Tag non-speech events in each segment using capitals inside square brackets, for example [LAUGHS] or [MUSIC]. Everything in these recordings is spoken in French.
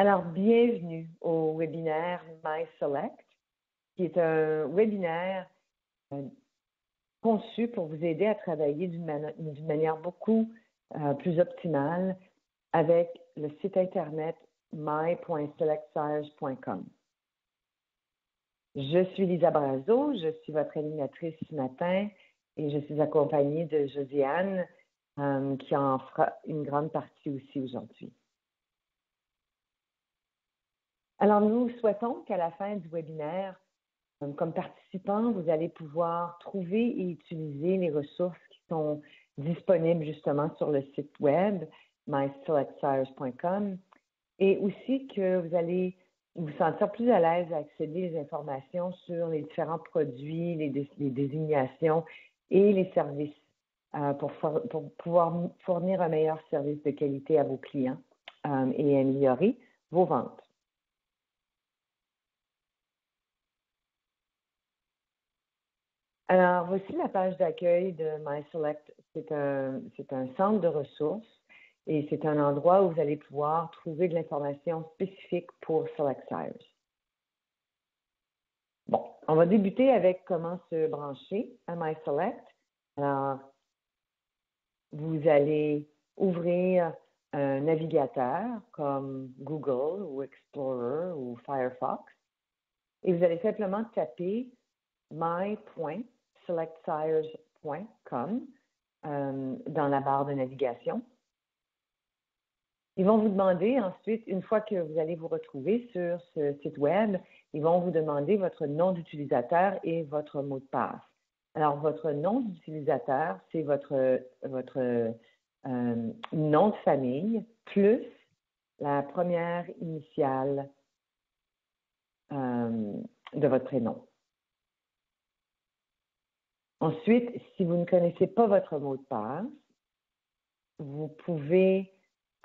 Alors, bienvenue au webinaire MySelect, qui est un webinaire euh, conçu pour vous aider à travailler d'une manière beaucoup euh, plus optimale avec le site Internet my.selectsage.com. Je suis Lisa Brazo, je suis votre animatrice ce matin et je suis accompagnée de Josiane euh, qui en fera une grande partie aussi aujourd'hui. Alors, nous souhaitons qu'à la fin du webinaire, euh, comme participant, vous allez pouvoir trouver et utiliser les ressources qui sont disponibles justement sur le site web myselectsires.com et aussi que vous allez vous sentir plus à l'aise à accéder aux informations sur les différents produits, les, désignations et les services euh, pour, pour, pouvoir fournir un meilleur service de qualité à vos clients euh, et améliorer vos ventes. Alors, voici la page d'accueil de MySelect. C'est un, un centre de ressources et c'est un endroit où vous allez pouvoir trouver de l'information spécifique pour SelectSires. Bon, on va débuter avec comment se brancher à MySelect. Alors, vous allez ouvrir un navigateur comme Google ou Explorer ou Firefox et vous allez simplement taper my selectsires.com euh, dans la barre de navigation. Ils vont vous demander ensuite, une fois que vous allez vous retrouver sur ce site web, ils vont vous demander votre nom d'utilisateur et votre mot de passe. Alors, votre nom d'utilisateur, c'est votre, euh, nom de famille plus la première initiale euh, de votre prénom. Ensuite, si vous ne connaissez pas votre mot de passe, vous pouvez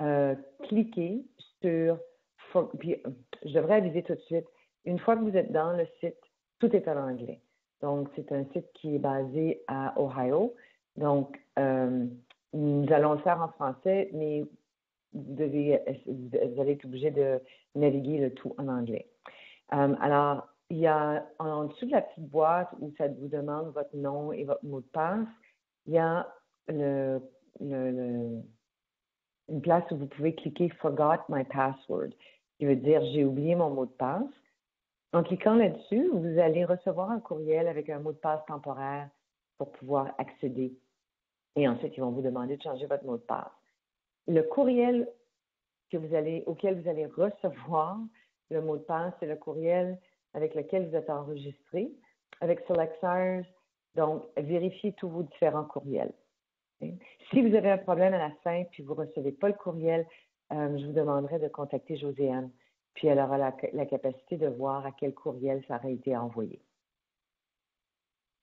euh, cliquer sur, je devrais aviser tout de suite, une fois que vous êtes dans le site, tout est en anglais. Donc, c'est un site qui est basé à Ohio. Donc, euh, nous allons le faire en français, mais vous, devez, allez être obligé de naviguer le tout en anglais. Euh, alors, il y a en dessous de la petite boîte où ça vous demande votre nom et votre mot de passe, il y a une place où vous pouvez cliquer Forgot my password, qui veut dire j'ai oublié mon mot de passe. En cliquant là-dessus, vous allez recevoir un courriel avec un mot de passe temporaire pour pouvoir accéder. Et ensuite, ils vont vous demander de changer votre mot de passe. Le courriel auquel vous allez recevoir le mot de passe, c'est le courriel avec lequel vous êtes enregistré avec SelectSires. Donc, vérifiez tous vos différents courriels. Si vous avez un problème à la fin puis vous ne recevez pas le courriel, euh, je vous demanderai de contacter Joséanne, puis elle aura la, capacité de voir à quel courriel ça aurait été envoyé.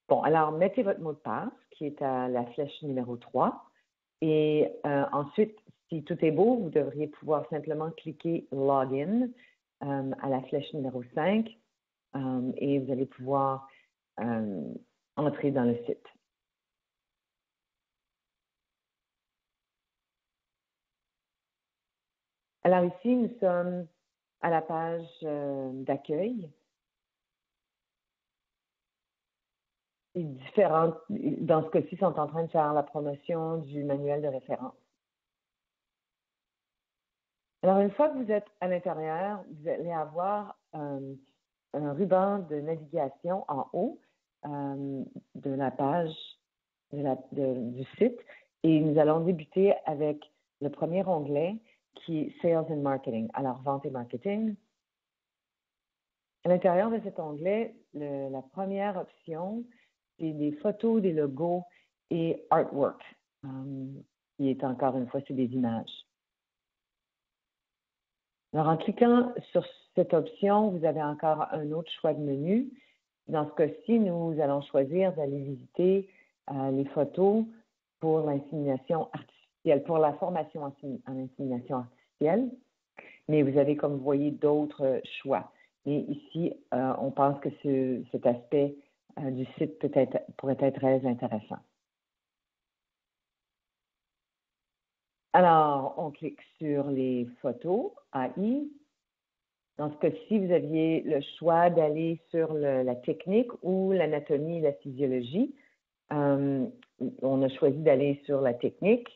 Bon, alors mettez votre mot de passe qui est à la flèche numéro 3 et euh, ensuite, si tout est beau, vous devriez pouvoir simplement cliquer Login euh, à la flèche numéro 5 euh, et vous allez pouvoir euh, entrer dans le site. Alors ici, nous sommes à la page euh, d'accueil. Différentes, dans ce cas-ci, sont en train de faire la promotion du manuel de référence. Alors, une fois que vous êtes à l'intérieur, vous allez avoir un ruban de navigation en haut euh, de la page du site et nous allons débuter avec le premier onglet qui est Sales and Marketing. Alors, vente et marketing. À l'intérieur de cet onglet, la première option, c'est des photos, des logos et artwork, euh, qui est encore une fois, c'est des images. Alors, en cliquant sur cette option, vous avez encore un autre choix de menu. Dans ce cas-ci, nous allons choisir d'aller visiter euh, les photos pour l'insémination artificielle, pour la formation en, insémination artificielle. Mais vous avez, comme vous voyez, d'autres choix. Mais ici, euh, on pense que cet aspect euh, du site pourrait être très intéressant. Alors, on clique sur les photos AI Dans ce cas-ci, vous aviez le choix d'aller sur la technique ou l'anatomie la physiologie. Euh, on a choisi d'aller sur la technique.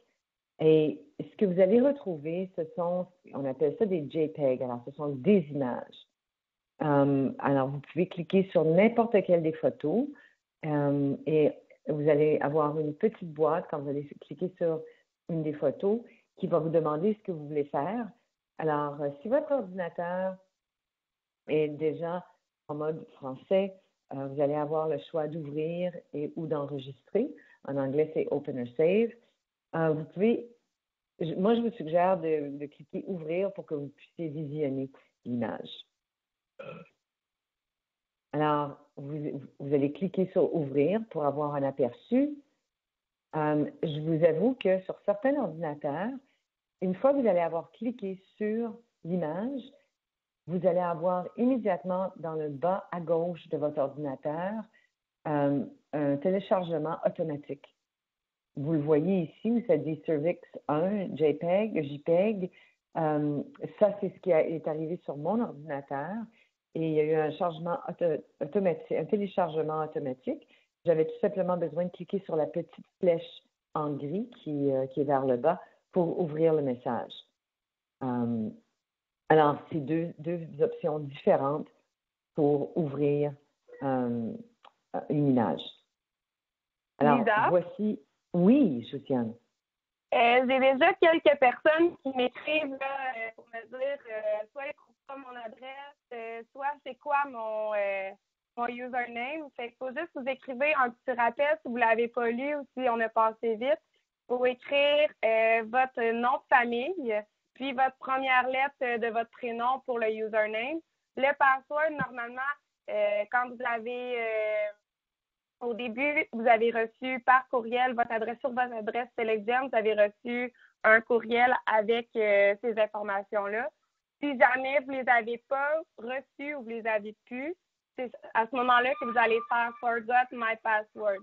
Et ce que vous allez retrouver, ce sont, on appelle ça des JPEG. Alors, ce sont des images. Euh, alors, vous pouvez cliquer sur n'importe quelle des photos euh, et vous allez avoir une petite boîte quand vous allez cliquer sur une des photos qui va vous demander ce que vous voulez faire. Alors, euh, si votre ordinateur est déjà en mode français, vous allez avoir le choix d'ouvrir et ou d'enregistrer. En anglais, c'est Open or Save. vous pouvez, moi, je vous suggère de cliquer Ouvrir pour que vous puissiez visionner l'image. Alors, vous, allez cliquer sur Ouvrir pour avoir un aperçu. Euh, je vous avoue que sur certains ordinateurs, une fois que vous allez avoir cliqué sur l'image, vous allez avoir immédiatement dans le bas à gauche de votre ordinateur euh, un téléchargement automatique. Vous le voyez ici où ça dit Cervix 1, JPEG, JPEG. Euh, ça, c'est ce qui est arrivé sur mon ordinateur et il y a eu un téléchargement automatique. J'avais tout simplement besoin de cliquer sur la petite flèche en gris qui, euh, qui est vers le bas pour ouvrir le message. Euh, alors, c'est deux, deux, options différentes pour ouvrir euh, une image. Alors, voici. Oui, Josiane. J'ai déjà quelques personnes qui m'écrivent pour me dire soit mon adresse, soit c'est quoi mon, mon username. Fait qu'il faut juste vous écrire un petit rappel si vous ne l'avez pas lu ou si on a passé vite. Pour écrire euh, votre nom de famille, puis votre première lettre de votre prénom pour le username. Le password, normalement, quand vous avez au début, vous avez reçu par courriel votre adresse sur votre adresse Telegram, vous avez reçu un courriel avec ces informations-là. Si jamais vous ne les avez pas reçus ou vous les avez plus, c'est à ce moment-là que vous allez faire Forgot my password.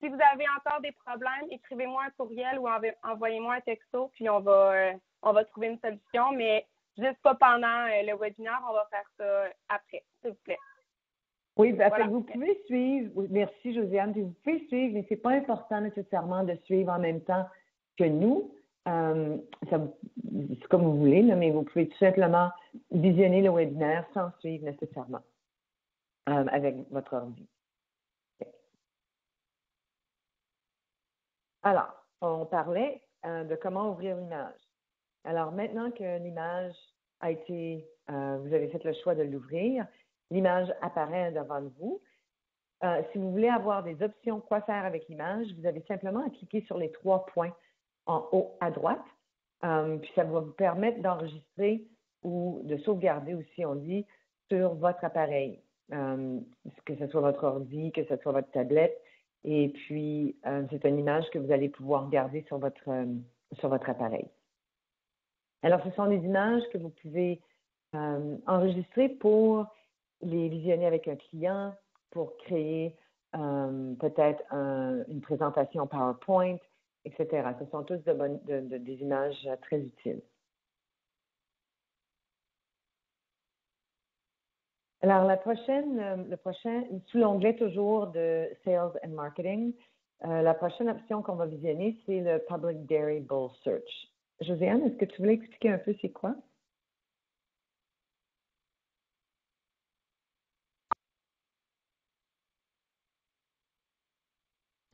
Si vous avez encore des problèmes, écrivez-moi un courriel ou envoyez-moi un texto, puis on va, euh, on va trouver une solution. Mais juste pas pendant euh, le webinaire, on va faire ça après, s'il vous plaît. Oui, ben, vous pouvez suivre. merci, Josiane. Vous pouvez suivre, mais ce n'est pas important nécessairement de suivre en même temps que nous. Euh, c'est comme vous voulez, mais vous pouvez tout simplement visionner le webinaire sans suivre nécessairement euh, avec votre ordi. Alors, on parlait euh, de comment ouvrir l'image. Alors, maintenant que l'image a été, vous avez fait le choix de l'ouvrir, l'image apparaît devant vous. si vous voulez avoir des options quoi faire avec l'image, vous avez simplement à cliquer sur les trois points en haut à droite. Euh, puis ça va vous permettre d'enregistrer ou de sauvegarder aussi, on dit, sur votre appareil, euh, que ce soit votre ordi, que ce soit votre tablette. Et puis, euh, c'est une image que vous allez pouvoir garder sur votre, sur votre appareil. Alors, ce sont des images que vous pouvez enregistrer pour les visionner avec un client, pour créer peut-être une présentation PowerPoint, etc. Ce sont tous des images très utiles. Alors, la prochaine, euh, le prochain, sous l'onglet toujours de Sales and Marketing, euh, la prochaine option qu'on va visionner, c'est le Public Dairy Bull Search. Josiane, est-ce que tu voulais expliquer un peu c'est quoi?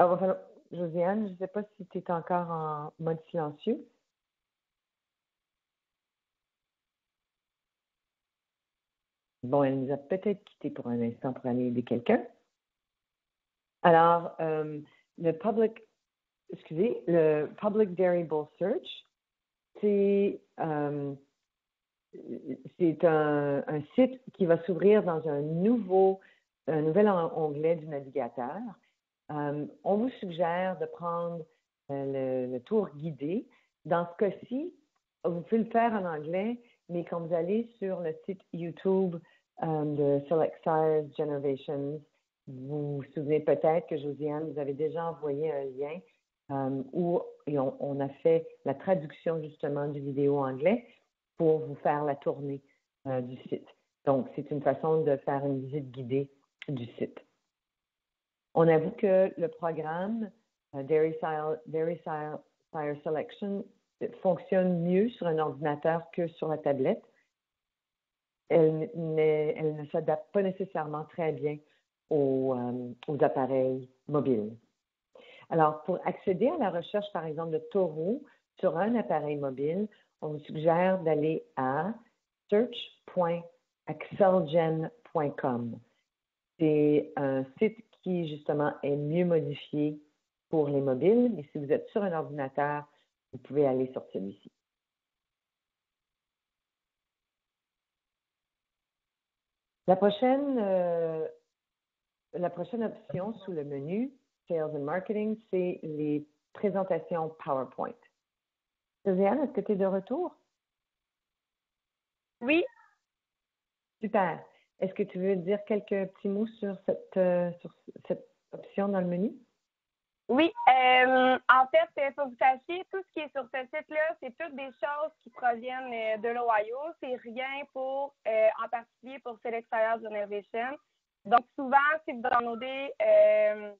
Ah, Josiane, je ne sais pas si tu es encore en mode silencieux. Bon, elle nous a peut-être quitté pour un instant pour aller aider quelqu'un. Alors, euh, le public, excusez, le Public Bull Search, c'est euh, un, site qui va s'ouvrir dans un nouveau, un nouvel onglet du navigateur euh, on vous suggère de prendre le, tour guidé. Dans ce cas-ci, vous pouvez le faire en anglais, mais quand vous allez sur le site YouTube de Select Generations, vous vous souvenez peut-être que Josiane vous avait déjà envoyé un lien où on, a fait la traduction justement du vidéo anglais pour vous faire la tournée euh, du site. Donc, c'est une façon de faire une visite guidée du site. On avoue que le programme euh, Dairy, Fire Selection fonctionne mieux sur un ordinateur que sur la tablette. Elle, ne s'adapte pas nécessairement très bien aux, euh, aux, appareils mobiles. Alors, pour accéder à la recherche, par exemple, de taureau sur un appareil mobile, on vous suggère d'aller à search.excelgen.com. C'est un site qui, justement, est mieux modifié pour les mobiles, mais si vous êtes sur un ordinateur, vous pouvez aller sur celui-ci. La prochaine, euh, la prochaine option sous le menu Sales and Marketing, c'est les présentations PowerPoint. Josiane, est-ce que tu es de retour? Oui. Super. Est-ce que tu veux dire quelques petits mots sur cette, euh, sur cette option dans le menu? Oui, euh, en fait, il faut que vous sachiez, tout ce qui est sur ce site-là, c'est toutes des choses qui proviennent euh, de l'Ohio. C'est rien pour, euh, en particulier pour Select Generation. Donc, souvent, si vous downloadez euh,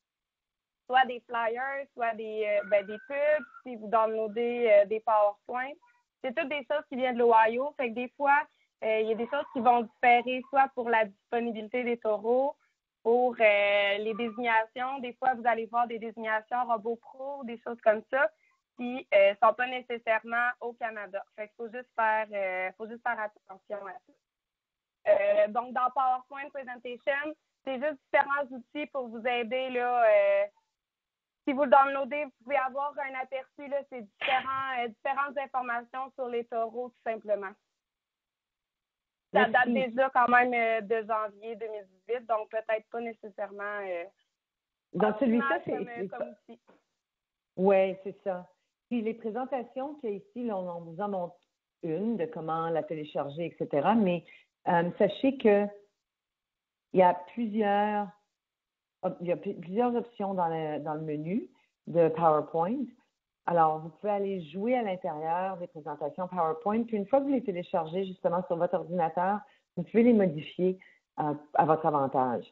soit des flyers, soit des, ben, des pubs, si vous downloadez des PowerPoint, c'est toutes des choses qui viennent de l'Ohio. Fait que des fois, il y a des choses qui vont différer soit pour la disponibilité des taureaux, pour euh, les désignations. Des fois, vous allez voir des désignations robots pro, des choses comme ça, qui ne euh, sont pas nécessairement au Canada. Fait qu'il faut juste faire euh, faut juste faire attention à ça. donc, dans PowerPoint Presentation, c'est juste différents outils pour vous aider. Là, si vous le downloadez, vous pouvez avoir un aperçu. C'est différents, différentes informations sur les taureaux, tout simplement. Ça date déjà quand même euh, de janvier 2018, donc peut-être pas nécessairement. Euh, Dans celui-là, c'est. Euh, oui, c'est ça. Puis les présentations qu'il y a ici, là, on, vous en montre une de comment la télécharger, etc. Mais sachez que il y a plusieurs, il y a plusieurs options dans le, dans le menu de PowerPoint. Alors, vous pouvez aller jouer à l'intérieur des présentations PowerPoint, puis une fois que vous les téléchargez justement sur votre ordinateur, vous pouvez les modifier euh, à votre avantage.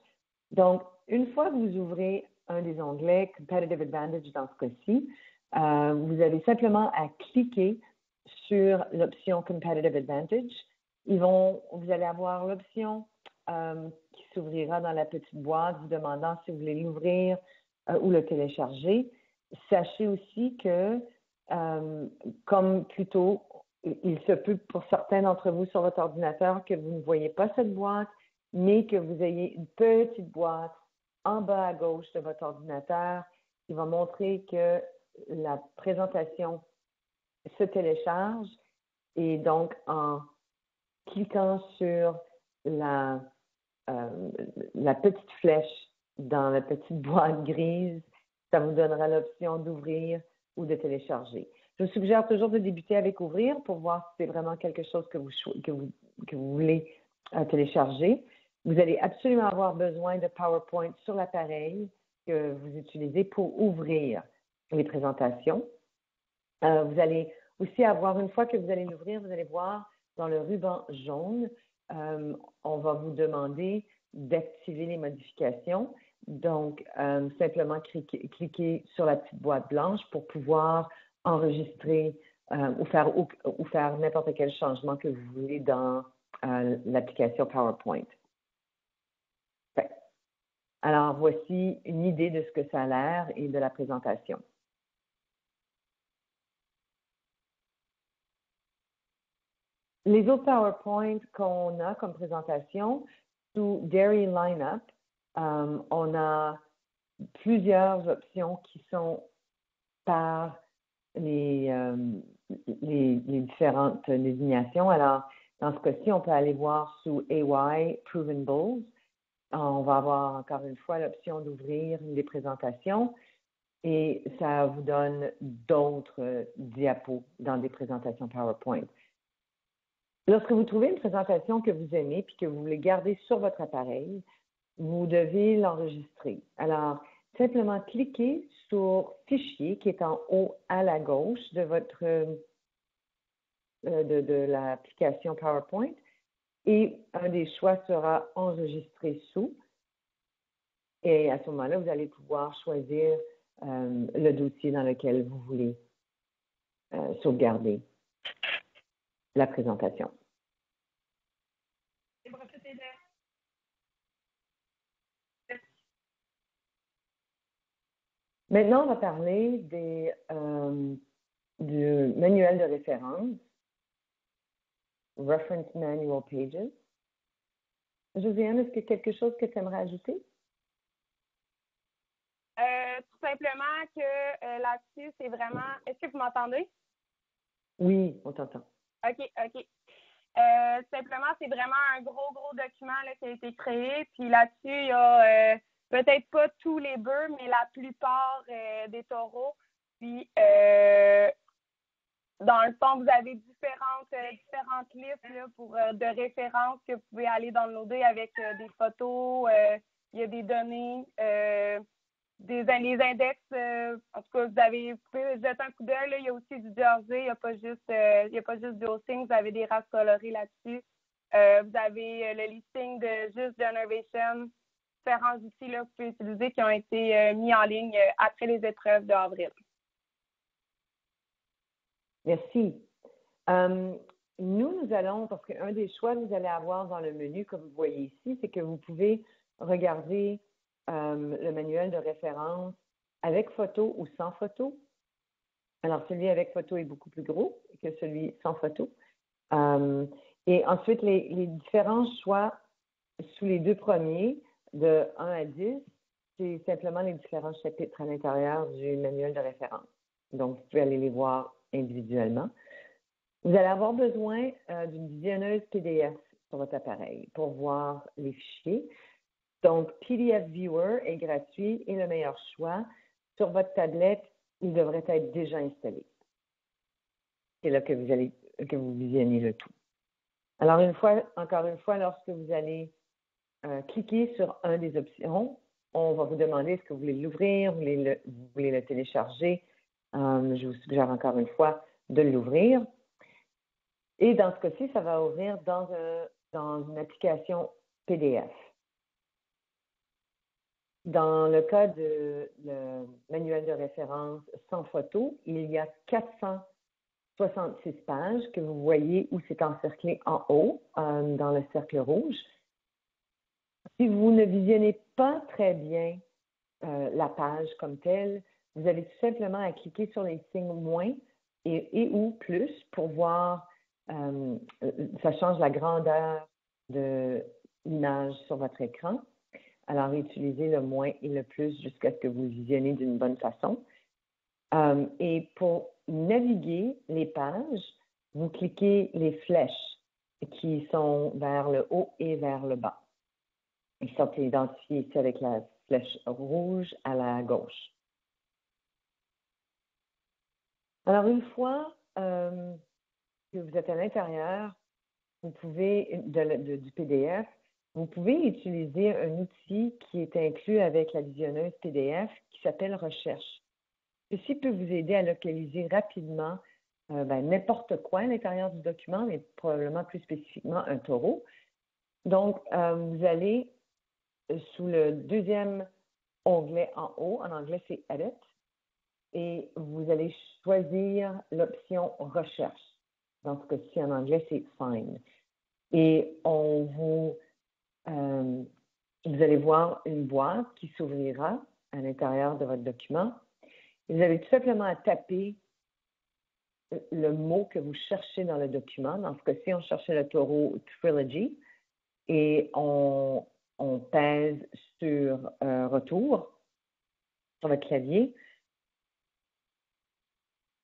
Donc, une fois que vous ouvrez un des onglets Competitive Advantage dans ce cas-ci, euh, vous avez simplement à cliquer sur l'option Competitive Advantage. Vous allez avoir l'option euh, qui s'ouvrira dans la petite boîte vous demandant si vous voulez l'ouvrir ou le télécharger sachez aussi que, euh, comme plutôt, il se peut pour certains d'entre vous sur votre ordinateur que vous ne voyez pas cette boîte, mais que vous ayez une petite boîte en bas à gauche de votre ordinateur qui va montrer que la présentation se télécharge et donc en cliquant sur la, euh, la petite flèche dans la petite boîte grise, ça vous donnera l'option d'ouvrir ou de télécharger. Je vous suggère toujours de débuter avec ouvrir pour voir si c'est vraiment quelque chose que vous, que vous, que vous voulez euh, télécharger. Vous allez absolument avoir besoin de PowerPoint sur l'appareil que vous utilisez pour ouvrir les présentations. Euh, vous allez aussi avoir, une fois que vous allez l'ouvrir, vous allez voir dans le ruban jaune, euh, on va vous demander d'activer les modifications. Donc, euh, simplement cliquer, sur la petite boîte blanche pour pouvoir enregistrer euh, ou faire, n'importe quel changement que vous voulez dans euh, l'application PowerPoint. Alors, voici une idée de ce que ça a l'air et de la présentation. Les autres PowerPoint qu'on a comme présentation sous Dairy Lineup, euh, on a plusieurs options qui sont par les, euh, les, différentes désignations. Alors, dans ce cas-ci, on peut aller voir sous AY Proven Bulls. On va avoir encore une fois l'option d'ouvrir des présentations et ça vous donne d'autres diapos dans des présentations PowerPoint. Lorsque vous trouvez une présentation que vous aimez puis que vous voulez garder sur votre appareil, vous devez l'enregistrer. Alors, simplement cliquez sur Fichier qui est en haut à la gauche de votre euh, de, l'application PowerPoint et un des choix sera enregistré sous. Et à ce moment-là, vous allez pouvoir choisir euh, le dossier dans lequel vous voulez euh, sauvegarder la présentation. Maintenant, on va parler des, euh, du manuel de référence, Reference Manual Pages. Josiane, est-ce qu'il y a quelque chose que tu aimerais ajouter? Euh, tout simplement que euh, là-dessus, c'est vraiment. Est-ce que vous m'entendez? Oui, on t'entend. OK, OK. Euh, simplement, c'est vraiment un gros, gros document qui a été créé. Puis là-dessus, il y a peut-être pas tous les bœufs, mais la plupart des taureaux. Puis dans le fond, vous avez différentes, différentes listes pour, de références que vous pouvez aller downloader avec des photos. il y a des données des les index, euh, en tout cas, vous avez vous pouvez jeter un coup d'œil. Il y a aussi du jersey, il n'y a pas juste euh, il y a pas juste du hosting, vous avez des races colorées là-dessus. Euh, vous avez le listing de juste Generation, différents outils là, que vous pouvez utiliser qui ont été mis en ligne après les épreuves d'avril. Merci. nous, nous allons, parce qu'un des choix que vous allez avoir dans le menu, comme vous voyez ici, c'est que vous pouvez regarder euh, le manuel de référence avec photo ou sans photo. Alors, celui avec photo est beaucoup plus gros que celui sans photo. Euh, et ensuite, les, différents choix sous les deux premiers, de 1 à 10, c'est simplement les différents chapitres à l'intérieur du manuel de référence. Donc, vous pouvez aller les voir individuellement. Vous allez avoir besoin euh, d'une visionneuse PDF sur votre appareil pour voir les fichiers. Donc, PDF Viewer est gratuit et le meilleur choix. Sur votre tablette, il devrait être déjà installé. C'est là que vous allez que vous visionnez le tout. Alors, une fois, encore une fois, lorsque vous allez euh, cliquer sur un des options, on va vous demander est-ce que vous voulez l'ouvrir, vous, vous voulez le télécharger. Euh, je vous suggère encore une fois de l'ouvrir. Et dans ce cas-ci, ça va ouvrir dans, dans une application PDF. Dans le cas de le manuel de référence sans photo, il y a 466 pages que vous voyez où c'est encerclé en haut, euh, dans le cercle rouge. Si vous ne visionnez pas très bien euh, la page comme telle, vous avez tout simplement à cliquer sur les signes moins et, ou plus pour voir, euh, ça change la grandeur de l'image sur votre écran. Alors, utilisez le moins et le plus jusqu'à ce que vous visionnez d'une bonne façon. Euh, et pour naviguer les pages, vous cliquez les flèches qui sont vers le haut et vers le bas. Ils sont identifiés ici avec la flèche rouge à la gauche. Alors, une fois euh, que vous êtes à l'intérieur, vous pouvez, du PDF, vous pouvez utiliser un outil qui est inclus avec la visionneuse PDF qui s'appelle Recherche. Ceci peut vous aider à localiser rapidement euh, ben, n'importe quoi à l'intérieur du document, mais probablement plus spécifiquement un taureau. Donc, euh, vous allez sous le deuxième onglet en haut, en anglais c'est Edit, et vous allez choisir l'option Recherche. Dans ce cas-ci, en anglais, c'est Find. Et on vous euh, vous allez voir une boîte qui s'ouvrira à l'intérieur de votre document. vous avez tout simplement à taper le mot que vous cherchez dans le document. Dans ce cas-ci, on cherchait le taureau Trilogy et on, pèse sur Retour sur votre clavier.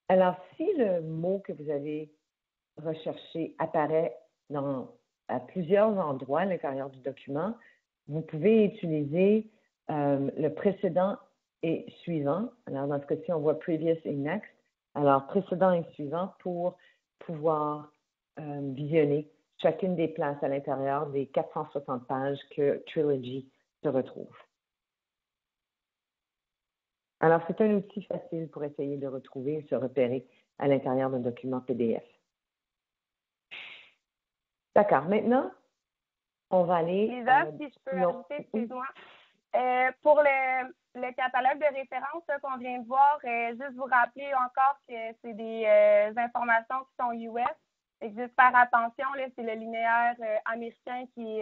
Alors, si le mot que vous avez recherché apparaît dans à plusieurs endroits à l'intérieur du document, vous pouvez utiliser euh, le précédent et suivant. Alors, dans ce cas-ci, on voit previous et next. Alors, précédent et suivant pour pouvoir euh, visionner chacune des places à l'intérieur des 460 pages que Trilogy se retrouve. Alors, c'est un outil facile pour essayer de retrouver et se repérer à l'intérieur d'un document PDF. D'accord. Maintenant, On va aller. Lisa, si je peux ajouter, excuse-moi. pour le, le, catalogue de référence qu'on vient de voir, juste vous rappeler encore que c'est des informations qui sont US. Et juste faire attention, c'est le linéaire américain qui,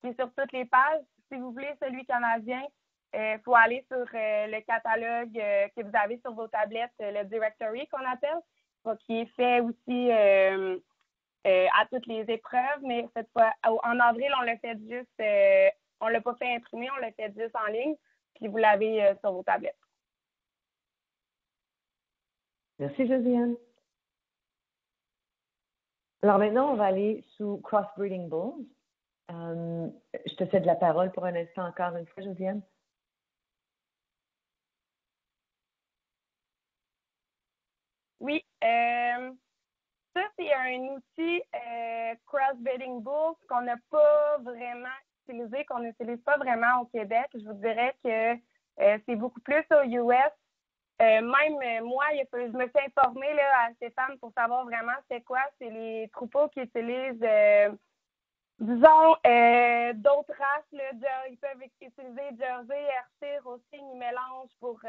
qui est sur toutes les pages. Si vous voulez celui canadien, il euh, faut aller sur euh, le catalogue euh, que vous avez sur vos tablettes, le directory qu'on appelle, qui est fait aussi à toutes les épreuves, mais cette fois, en avril, on l'a fait juste, on l'a pas fait imprimer, on l'a fait juste en ligne, puis vous l'avez sur vos tablettes. Merci, Josiane. Alors maintenant, on va aller sous Crossbreeding Bulls. je te cède la parole pour un instant encore une fois, Josiane. Oui. Euh, ça, c'est un outil euh, cross-bedding bull qu'on n'a pas vraiment utilisé, qu'on n'utilise pas vraiment au Québec. Je vous dirais que euh, c'est beaucoup plus aux US. Même moi, je me suis informée là, à Stéphane pour savoir vraiment c'est quoi. C'est les troupeaux qui utilisent, disons, d'autres races. Ils peuvent utiliser Jersey, Ayrshire aussi, ils mélangent pour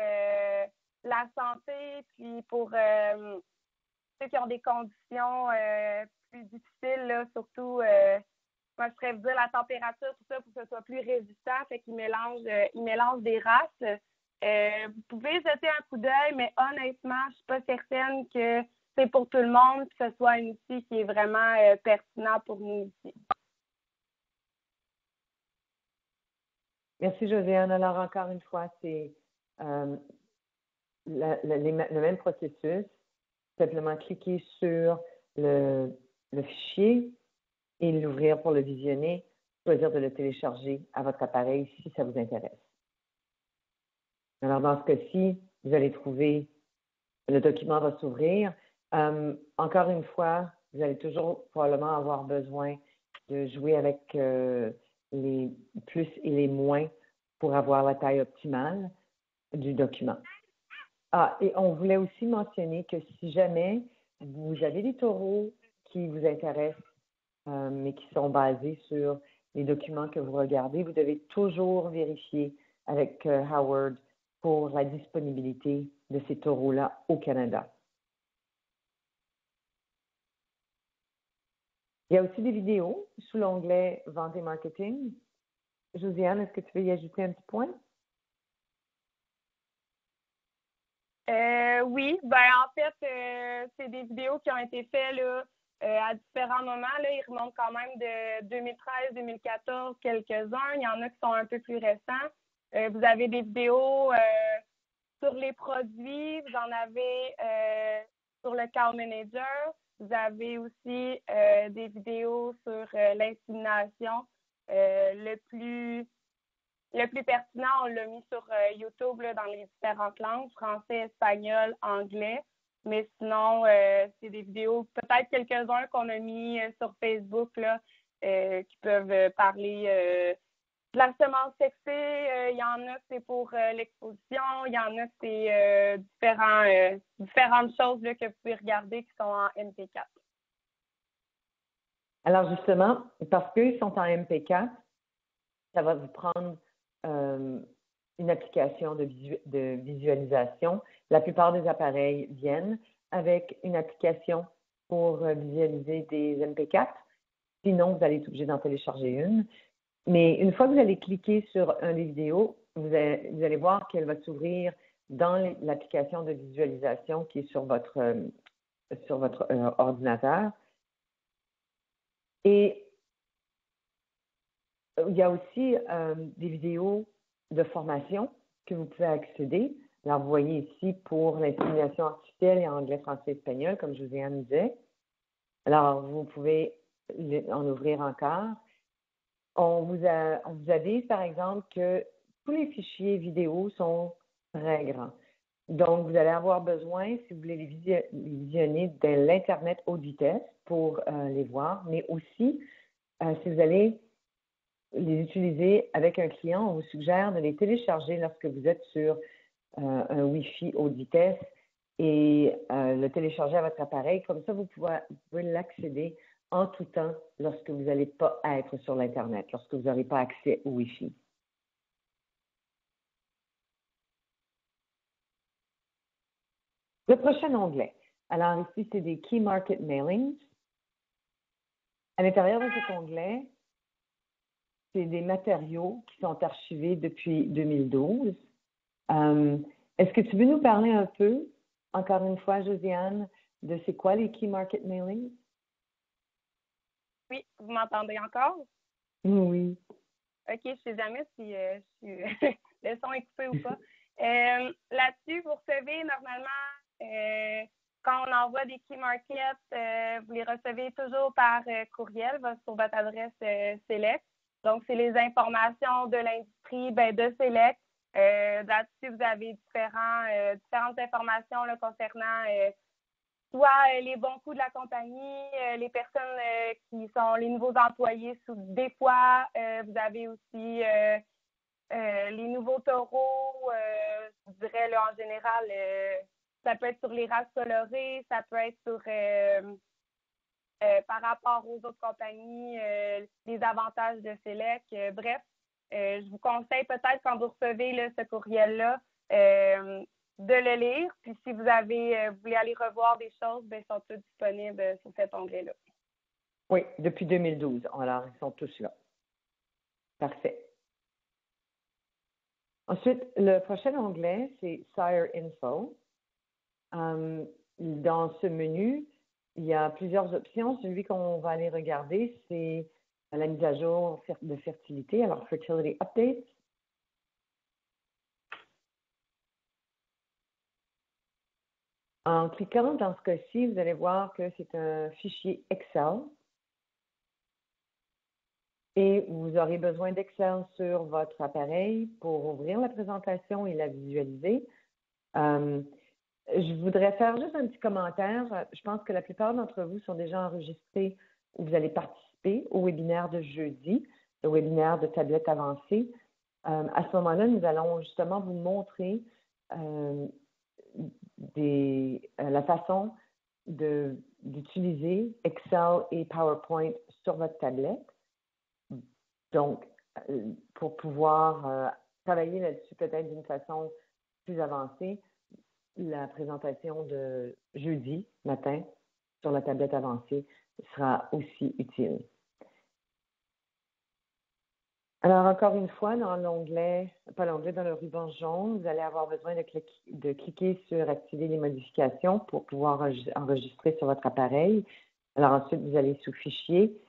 la santé, puis pour euh, ceux qui ont des conditions euh, plus difficiles, surtout, euh, moi, je pourrais dire la température, tout ça, pour que ce soit plus résistant. Fait qu'ils ils mélangent des races. Vous pouvez jeter un coup d'œil, mais honnêtement, je suis pas certaine que c'est pour tout le monde, que ce soit un outil qui est vraiment pertinent pour nous ici. Merci, Josiane. Alors, encore une fois, c'est le même processus, simplement cliquer sur le, fichier et l'ouvrir pour le visionner, choisir de le télécharger à votre appareil si ça vous intéresse. Alors, dans ce cas-ci, vous allez trouver, le document va s'ouvrir. Euh, encore une fois, vous allez toujours probablement avoir besoin de jouer avec euh, les plus et les moins pour avoir la taille optimale du document. Ah, et on voulait aussi mentionner que si jamais vous avez des taureaux qui vous intéressent, euh, mais qui sont basés sur les documents que vous regardez, vous devez toujours vérifier avec Howard pour la disponibilité de ces taureaux-là au Canada. Il y a aussi des vidéos sous l'onglet Vente et Marketing. Josiane, est-ce que tu veux y ajouter un petit point? Euh, oui, ben en fait, euh, c'est des vidéos qui ont été faites euh, à différents moments. Là, ils remontent quand même de 2013, 2014, quelques-uns. Il y en a qui sont un peu plus récents. Vous avez des vidéos sur les produits, vous en avez sur le Cow Manager. Vous avez aussi des vidéos sur l'insémination. le plus le plus pertinent, on l'a mis sur euh, YouTube dans les différentes langues, français, espagnol, anglais. Mais sinon, euh, c'est des vidéos, peut-être quelques-uns qu'on a mis euh, sur Facebook là, qui peuvent parler de la semence sexée. Il y en a, c'est pour l'exposition. Il y en a, c'est différents, différentes choses là, que vous pouvez regarder qui sont en MP4. Alors justement, parce qu'ils sont en MP4, ça va vous prendre euh, une application de, de, visualisation. La plupart des appareils viennent avec une application pour euh, visualiser des MP4. Sinon, vous allez être obligé d'en télécharger une. Mais une fois que vous allez cliquer sur un des vidéos, vous allez, voir qu'elle va s'ouvrir dans l'application de visualisation qui est sur votre, euh, votre ordinateur. Et euh, il y a aussi euh, des vidéos de formation que vous pouvez accéder. Alors, vous voyez ici pour l'insémination artificielle et anglais, français, espagnol, comme Josiane disait. Alors, vous pouvez en ouvrir encore. On vous, a, on vous avise, par exemple, que tous les fichiers vidéo sont très grands. Donc, vous allez avoir besoin, si vous voulez les visionner, de l'Internet haute vitesse pour euh, les voir, mais aussi, si vous allez les utiliser avec un client, on vous suggère de les télécharger lorsque vous êtes sur euh, un Wi-Fi haute vitesse et euh, le télécharger à votre appareil. Comme ça, vous pouvez, l'accéder en tout temps lorsque vous n'allez pas être sur l'Internet, lorsque vous n'aurez pas accès au Wi-Fi. Le prochain onglet. Alors ici, c'est des Key Market Mailings. À l'intérieur de cet onglet, c'est des matériaux qui sont archivés depuis 2012. Euh, est-ce que tu veux nous parler un peu, encore une fois, Josiane, de c'est quoi les Key Market Mailings? Oui, vous m'entendez encore? Oui. OK, je ne sais jamais si, euh, [LAUGHS] le son est coupé ou pas. Euh, là-dessus, vous recevez normalement, quand on envoie des key markets, vous les recevez toujours par courriel sur votre adresse Select. Donc, c'est les informations de l'industrie ben, de Select. Euh, Là-dessus, vous avez différents, euh, différentes informations là, concernant euh, soit euh, les bons coups de la compagnie, les personnes qui sont les nouveaux employés. Des fois, vous avez aussi les nouveaux taureaux. je dirais en général, ça peut être sur les races colorées, ça peut être sur euh, par rapport aux autres compagnies, euh, les avantages de Select. Euh, bref, je vous conseille peut-être quand vous recevez ce courriel-là de le lire. Puis si vous avez vous voulez aller revoir des choses, bien, ils sont tous disponibles sur cet onglet-là. Oui, depuis 2012. Alors, ils sont tous là. Parfait. Ensuite, le prochain onglet, c'est Sire Info. dans ce menu, il y a plusieurs options. Celui qu'on va aller regarder, c'est la mise à jour de fertilité, alors Fertility Updates. En cliquant dans ce cas-ci, vous allez voir que c'est un fichier Excel et vous aurez besoin d'Excel sur votre appareil pour ouvrir la présentation et la visualiser. Euh, je voudrais faire juste un petit commentaire. Je pense que la plupart d'entre vous sont déjà enregistrés ou vous allez participer au webinaire de jeudi, le webinaire de tablette avancée. Euh, à ce moment-là, nous allons justement vous montrer euh, euh, la façon d'utiliser Excel et PowerPoint sur votre tablette. Donc, pour pouvoir travailler là-dessus peut-être d'une façon plus avancée, la présentation de jeudi matin sur la tablette avancée sera aussi utile. Alors, encore une fois, dans l'onglet, pas l'onglet, dans le ruban jaune, vous allez avoir besoin de, de, cliquer sur Activer les modifications pour pouvoir enregistrer sur votre appareil. Alors ensuite, vous allez sous Fichier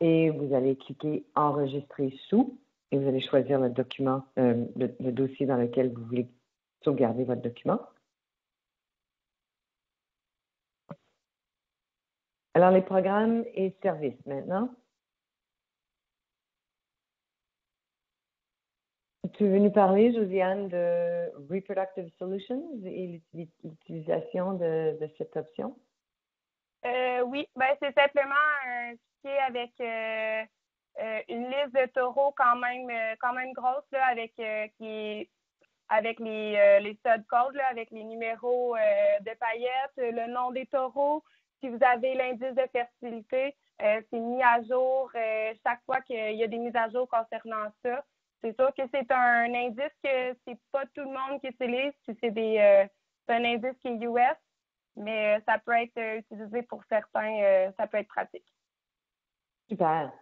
et vous allez cliquer Enregistrer sous et vous allez choisir le document, euh, le dossier dans lequel vous voulez sauvegarder votre document. Alors, les programmes et services maintenant. Tu veux nous parler, Josiane, de Reproductive Solutions et l'utilisation de, cette option? Euh, oui, ben, c'est simplement un fichier avec euh, euh, une liste de taureaux quand même quand même grosse là, avec qui avec les, les codes, avec les numéros de paillettes, le nom des taureaux, si vous avez l'indice de fertilité, c'est mis à jour chaque fois qu'il y a des mises à jour concernant ça. C'est sûr que c'est un indice que c'est pas tout le monde qui utilise, c'est des euh, un indice qui est US, mais ça peut être utilisé pour certains, ça peut être pratique. Super.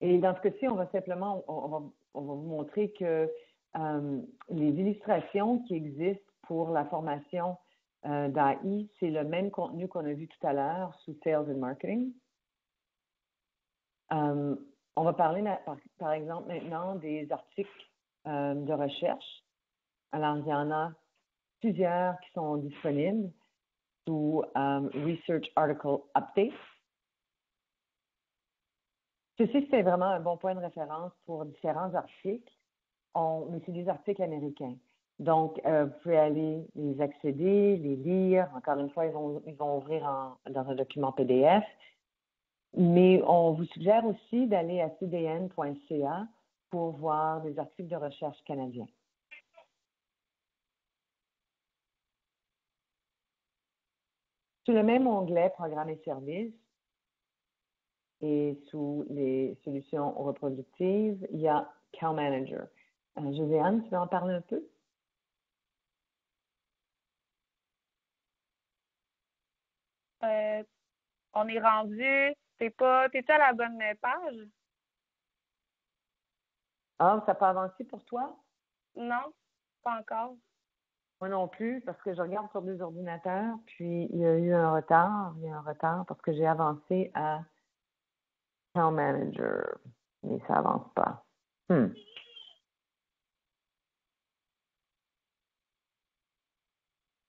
Et dans ce cas-ci, on va simplement on, va, on va vous montrer que les illustrations qui existent pour la formation euh, d'AI, c'est le même contenu qu'on a vu tout à l'heure sous Sales and Marketing. Euh, on va parler, par, exemple, maintenant des articles euh, de recherche. Alors, il y en a plusieurs qui sont disponibles sous Research Article Updates. Ceci, c'est vraiment un bon point de référence pour différents articles, on, mais c'est des articles américains. Donc, euh, vous pouvez aller les accéder, les lire. Encore une fois, ils vont ouvrir dans un document PDF. Mais on vous suggère aussi d'aller à cdn.ca pour voir des articles de recherche canadiens. Sur le même onglet Programmes et services, et sous les solutions reproductives, il y a Cow Manager. Euh, Josiane, tu veux en parler un peu? Euh, on est rendu, t'es pas, t'es-tu à la bonne page? Ah, ça n'a pas avancé pour toi? Non, pas encore. Moi non plus, parce que je regarde sur deux ordinateurs, puis il y a eu un retard. Il y a un retard parce que j'ai avancé à Town Manager, mais ça avance pas. Hmm.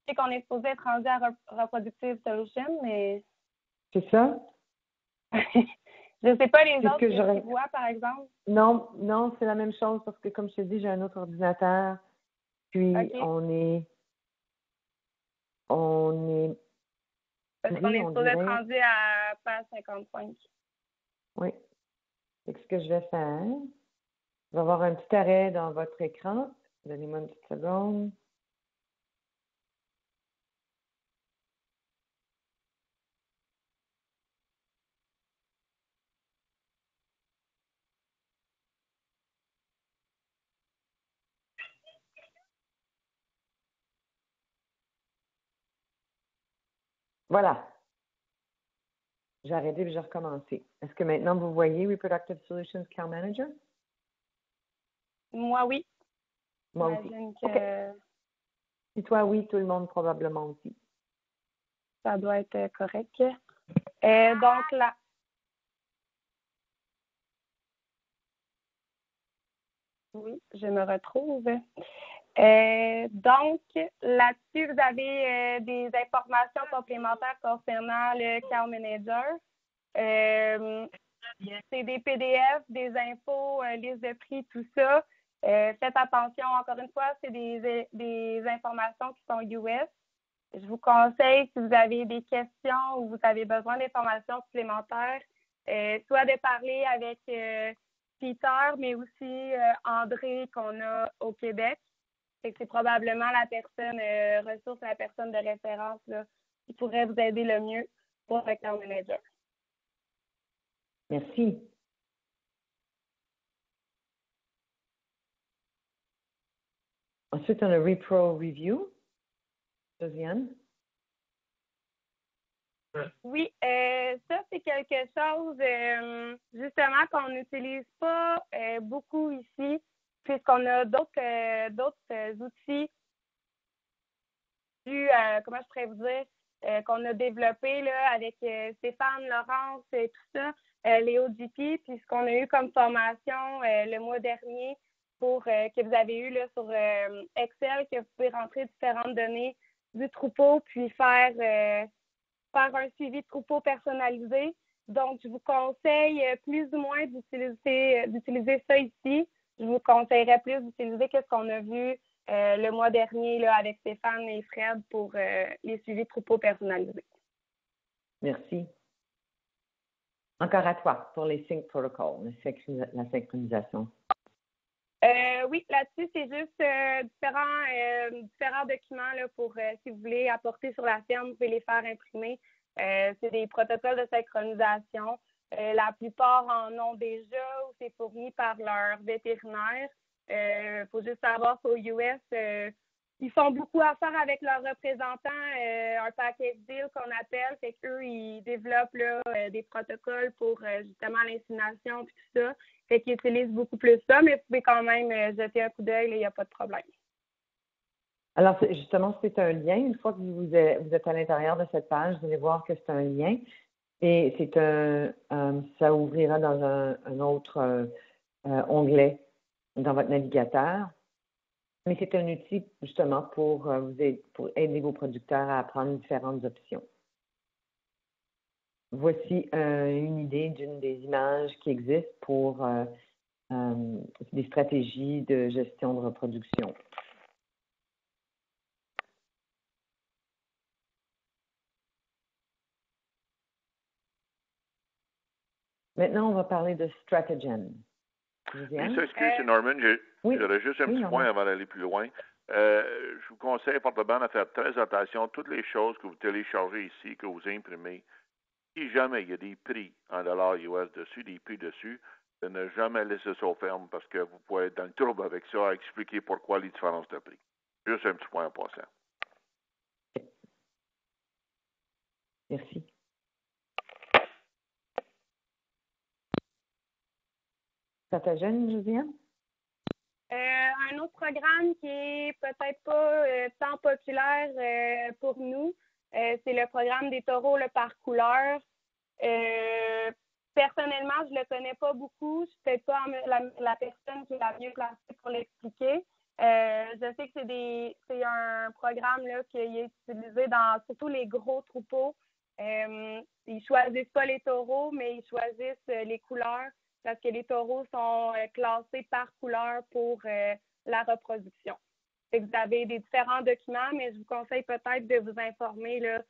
sais qu'on est supposé être rendu à Reproductive Solution, mais. C'est ça? Je ne sais pas les autres que, je vois, par exemple? Non, non, c'est la même chose parce que, comme je te dis, j'ai un autre ordinateur. Puis, on est. On est. Parce qu'on est supposé être rendu à page 55. Oui. C'est ce que je vais faire. Je vais avoir un petit arrêt dans votre écran. Donnez-moi une petite seconde. Voilà. J'ai arrêté et j'ai recommencé. Est-ce que maintenant vous voyez Reproductive Solutions Care Manager? Moi, oui. Moi aussi. Si toi, oui, tout le monde probablement aussi. Ça doit être correct. Euh, donc là. Oui, je me retrouve. Euh, donc, là-dessus, vous avez euh, des informations complémentaires concernant le Car Manager. Euh, c'est des PDF, des infos, liste de prix, tout ça. faites attention, encore une fois, c'est des, des informations qui sont US. Je vous conseille, si vous avez des questions ou vous avez besoin d'informations supplémentaires, soit de parler avec Peter, mais aussi André qu'on a au Québec c'est probablement la personne euh, ressource, la personne de référence là, qui pourrait vous aider le mieux pour le cloud manager. Merci. Ensuite, on a Repro Review. Josiane? Oui, euh, ça, c'est quelque chose, euh, justement, qu'on n'utilise pas beaucoup ici puisqu'on a d'autres euh, d'autres euh, outils du, euh, comment je pourrais vous dire, qu'on a développé là, avec Stéphane, Laurence et tout ça, les OGP, puis ce qu'on a eu comme formation le mois dernier pour que vous avez eu là, sur Excel, que vous pouvez rentrer différentes données du troupeau, puis faire, faire un suivi de troupeau personnalisé. Donc, je vous conseille plus ou moins d'utiliser d'utiliser ça ici je vous conseillerais plus d'utiliser ce qu'on a vu euh, le mois dernier là, avec Stéphane et Fred pour euh, les suivis troupeaux personnalisés. Merci. Encore à toi pour les sync protocols, la synchronisation. Euh, oui, là-dessus, c'est juste différents, différents documents là, pour, si vous voulez, apporter sur la ferme, vous pouvez les faire imprimer. c'est des protocoles de synchronisation. Euh, la plupart en ont déjà ou c'est fourni par leur vétérinaire. Il euh, faut juste savoir qu'aux US, euh, ils font beaucoup affaire avec leurs représentants, un package deal qu'on appelle. Fait qu'eux, ils développent des protocoles pour justement l'insémination et tout ça. Fait qu'ils utilisent beaucoup plus ça, mais vous pouvez quand même jeter un coup d'œil, il n'y a pas de problème. Alors, justement, c'est un lien. Une fois que vous êtes à l'intérieur de cette page, vous allez voir que c'est un lien. Et c'est un, euh, ça ouvrira dans un, autre euh, euh, onglet dans votre navigateur. Mais c'est un outil justement pour, vous aider, pour aider vos producteurs à prendre différentes options. Voici une idée d'une des images qui existent pour des stratégies de gestion de reproduction. Maintenant, on va parler de Stratagen. Oui, excusez, Norman. J'aurais juste un petit point avant d'aller plus loin. Euh, je vous conseille fortement de faire très attention à toutes les choses que vous téléchargez ici, que vous imprimez. si jamais il y a des prix en dollars US dessus, des prix dessus, de ne jamais laisser ça au ferme parce que vous pouvez être dans le trouble avec ça à expliquer pourquoi les différences de prix. Juste un petit point en passant. Merci. Euh, un autre programme qui est peut-être pas euh, tant populaire euh, pour nous, c'est le programme des taureaux le par couleur. personnellement, je le connais pas beaucoup. Je suis peut-être pas la, personne qui est la mieux placée pour l'expliquer. je sais que c'est des c'est un programme là, qui est utilisé dans surtout les gros troupeaux. ils choisissent pas les taureaux, mais ils choisissent les couleurs parce que les taureaux sont euh, classés par couleur pour euh, la reproduction. vous avez des différents documents, mais je vous conseille peut-être de vous informer là,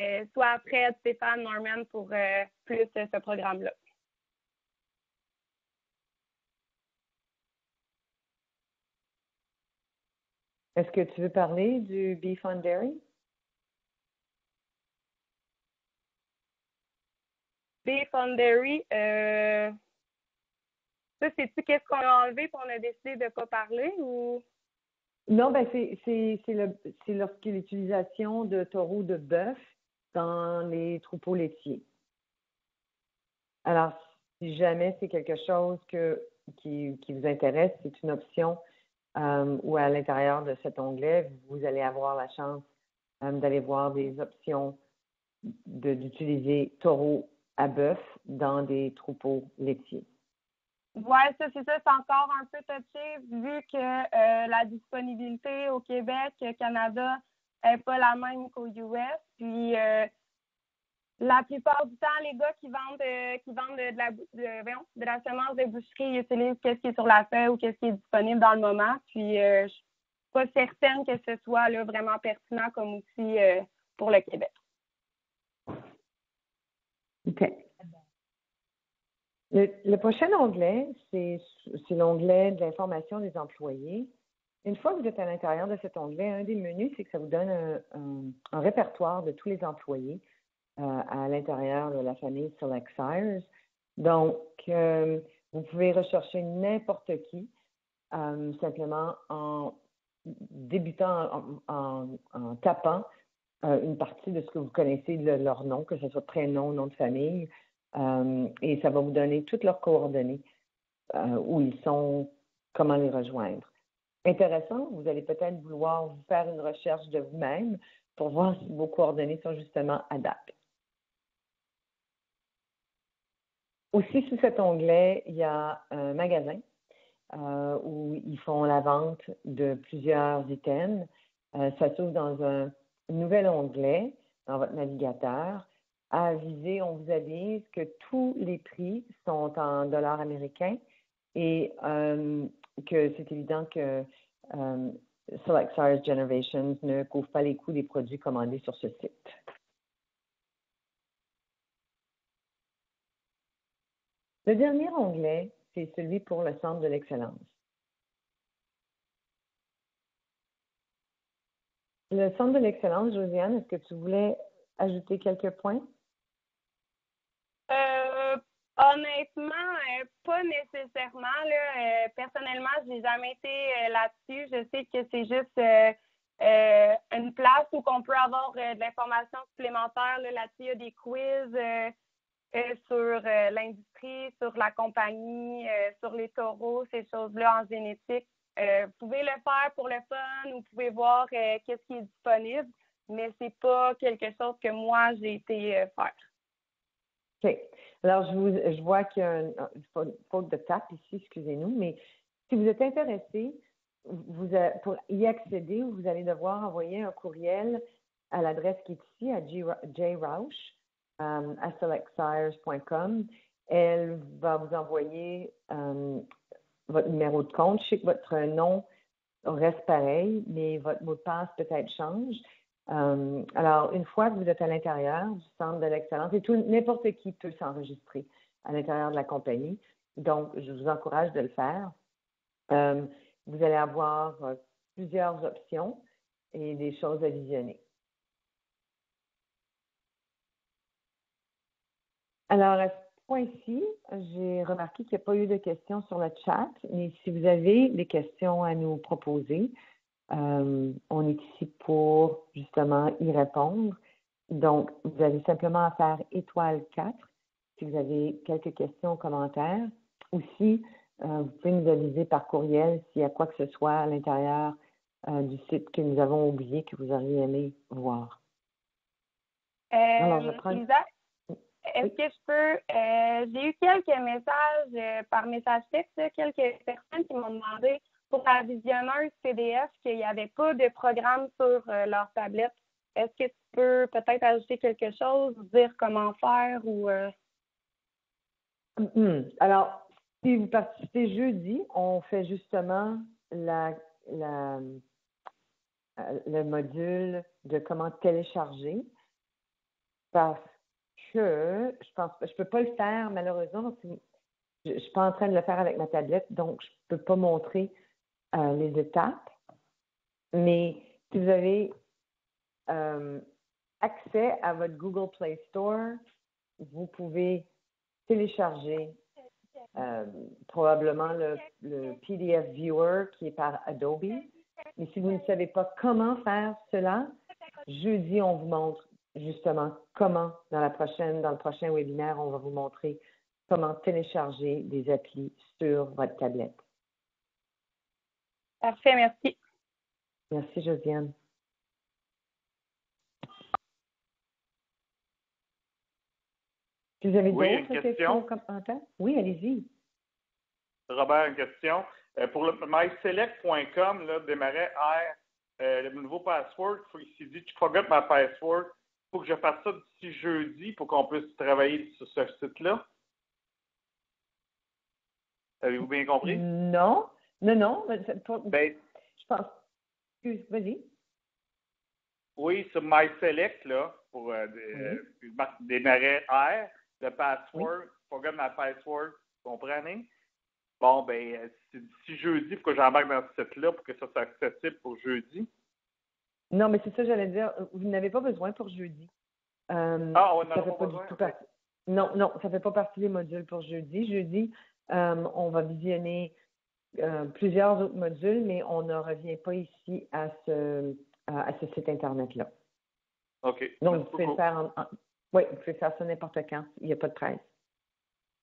euh, soit après Stéphane Norman pour plus ce programme-là. Est-ce que tu veux parler du Beef on Dairy? Beef on Dairy, ça, c'est-tu qu'est-ce qu'on a enlevé et on a décidé de ne pas parler ou? Non, ben c'est l'utilisation de taureaux de bœuf dans les troupeaux laitiers. Alors, si jamais c'est quelque chose que, qui, vous intéresse, c'est une option euh, ou à l'intérieur de cet onglet, vous allez avoir la chance euh, d'aller voir des options d'utiliser taureaux à bœuf dans des troupeaux laitiers. Oui, ça, c'est ça. C'est encore un peu touché vu que euh, la disponibilité au Québec, Canada, n'est pas la même qu'au US. Puis, euh, la plupart du temps, les gars qui vendent, euh, qui vendent de, la, de, la semence de boucherie, ils utilisent qu'est-ce qui est sur la feuille ou qu'est-ce qui est disponible dans le moment. Puis, je suis pas certaine que ce soit là, vraiment pertinent comme outil pour le Québec. OK. Le, prochain onglet, c'est l'onglet de l'information des employés. Une fois que vous êtes à l'intérieur de cet onglet, un des menus, c'est que ça vous donne un, répertoire de tous les employés euh, à l'intérieur de la famille Select Sires. Donc, euh, vous pouvez rechercher n'importe qui euh, simplement en débutant, en, tapant une partie de ce que vous connaissez de leur nom, que ce soit prénom, nom de famille, euh, et ça va vous donner toutes leurs coordonnées, euh, où ils sont, comment les rejoindre. Intéressant, vous allez peut-être vouloir vous faire une recherche de vous-même pour voir si vos coordonnées sont justement adaptées. Aussi, sous cet onglet, il y a un magasin euh, où ils font la vente de plusieurs items. ça s'ouvre dans un nouvel onglet dans votre navigateur à aviser, on vous avise que tous les prix sont en dollars américains et euh, que c'est évident que euh, Select Generations ne couvre pas les coûts des produits commandés sur ce site. Le dernier onglet, c'est celui pour le Centre de l'excellence. Le Centre de l'excellence, Josiane, est-ce que tu voulais ajouter quelques points? Euh, honnêtement, euh, pas nécessairement. Euh, personnellement, je n'ai jamais été là-dessus. Je sais que c'est juste une place où on peut avoir de l'information supplémentaire. Là-dessus, il y a des quiz sur l'industrie, sur la compagnie, sur les taureaux, ces choses-là en génétique. vous pouvez le faire pour le fun, vous pouvez voir qu'est-ce qui est disponible, mais c'est pas quelque chose que moi j'ai été faire. OK. Alors, je, vous, vois qu'il y a une, faute de tape ici, excusez-nous, mais si vous êtes intéressé, pour y accéder, vous allez devoir envoyer un courriel à l'adresse qui est ici, à jroush, um, à selectsires.com. Elle va vous envoyer um, votre numéro de compte. Je sais que votre nom reste pareil, mais votre mot de passe peut-être change. Euh, alors, une fois que vous êtes à l'intérieur du centre de l'excellence, et tout n'importe qui peut s'enregistrer à l'intérieur de la compagnie. Donc, je vous encourage de le faire. Euh, vous allez avoir euh, plusieurs options et des choses à visionner. Alors, à ce point-ci, j'ai remarqué qu'il n'y a pas eu de questions sur le chat, mais si vous avez des questions à nous proposer, euh, on est ici pour justement y répondre. Donc, vous avez simplement à faire étoile 4 si vous avez quelques questions ou commentaires. Aussi, euh, vous pouvez nous aviser par courriel s'il y a quoi que ce soit à l'intérieur euh, du site que nous avons oublié que vous auriez aimé voir. Alors, je prends... Est-ce que je peux. J'ai eu quelques messages par message texte, quelques personnes qui m'ont demandé pour la visionneuse PDF qu'il n'y avait pas de programme sur leur tablette. Est-ce que tu peux peut-être ajouter quelque chose, dire comment faire ou. Euh? Mm-hmm. Alors, si vous participez jeudi, on fait justement la, la, euh, le module de comment télécharger parce que je pense je peux pas le faire malheureusement. Je, ne suis pas en train de le faire avec ma tablette, donc je peux pas montrer euh, les étapes. Mais si vous avez euh, accès à votre Google Play Store. Vous pouvez télécharger euh, probablement le, PDF Viewer qui est par Adobe. Mais si vous ne savez pas comment faire cela, jeudi, on vous montre justement comment, dans, dans le prochain webinaire, on va vous montrer comment télécharger des applis sur votre tablette. Parfait, merci. Merci, Josiane. vous avez oui, d'autres questions Oui, allez-y. Robert, une question. Euh, pour le myselect.com, là, démarrer R, euh, le nouveau password, il dit tu password. Il faut que je fasse ça d'ici jeudi pour qu'on puisse travailler sur ce site-là. Avez-vous bien compris? Non. Non, non. ben, je pense. Vas-y. Oui, sur MySelect, là, pour euh, démarrer R, le password, oui. forget my password, comprenez? Bon, ben, euh, si jeudi, il faut que j'embarque dans ce site-là pour que ça soit accessible pour jeudi? Non, mais c'est ça, j'allais dire. Vous n'avez pas besoin pour jeudi. Euh, ah, on n'en a pas, besoin. Non, non, ça ne fait pas partie des modules pour jeudi. Jeudi, euh, on va visionner plusieurs autres modules, mais on ne revient pas ici à ce, à ce site Internet-là. OK. Donc, vous pouvez le faire en, oui, vous pouvez faire ça n'importe quand. Il n'y a pas de presse.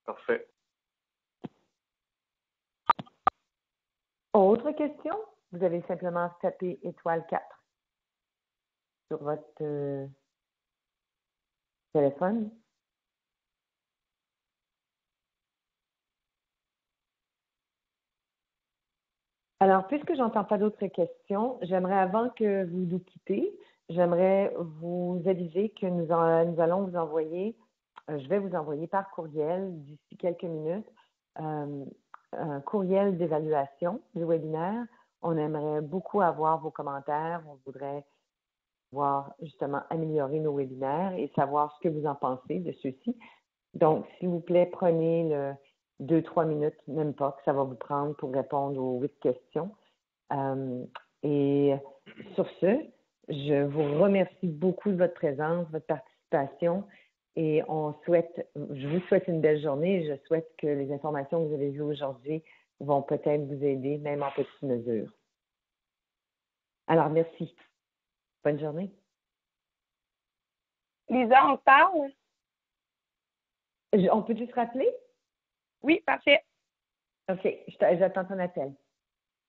Parfait. Autre question? Vous avez simplement tapé étoile 4 sur votre euh, téléphone. Alors, puisque j'entends pas d'autres questions, j'aimerais avant que vous nous quittez, j'aimerais vous aviser que nous, nous allons vous envoyer, euh, je vais vous envoyer par courriel d'ici quelques minutes euh, un courriel d'évaluation du webinaire. On aimerait beaucoup avoir vos commentaires. On voudrait voir justement améliorer nos webinaires et savoir ce que vous en pensez de ceux-ci. Donc, s'il vous plaît, prenez le deux, trois minutes, même pas, que ça va vous prendre pour répondre aux huit questions. Euh, et sur ce, je vous remercie beaucoup de votre présence, votre participation et on souhaite, je vous souhaite une belle journée et je souhaite que les informations que vous avez vues aujourd'hui vont peut-être vous aider, même en petite mesure. Alors, merci. Bonne journée. Lisa, on parle? On peut juste rappeler? Oui, parfait. OK, j'attends ton appel.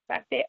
Parfait.